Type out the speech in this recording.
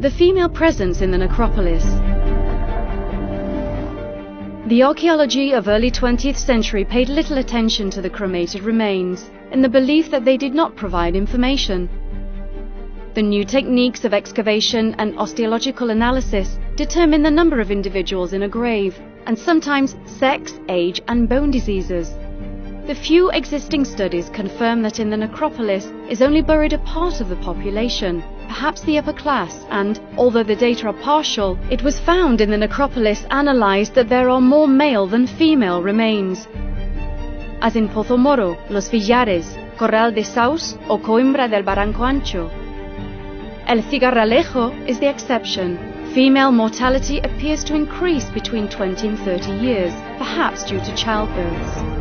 The female presence in the necropolis. The archaeology of early 20th century paid little attention to the cremated remains, in the belief that they did not provide information. The new techniques of excavation and osteological analysis determine the number of individuals in a grave, and sometimes sex, age, and bone diseases. The few existing studies confirm that in the necropolis is only buried a part of the population, perhaps the upper class, and, although the data are partial, it was found in the necropolis analyzed that there are more male than female remains. As in Pozo Moro, Los Villares, Corral de Saus or Coimbra del Barranco Ancho. El Cigarralejo is the exception. Female mortality appears to increase between 20 and 30 years, perhaps due to childbirths.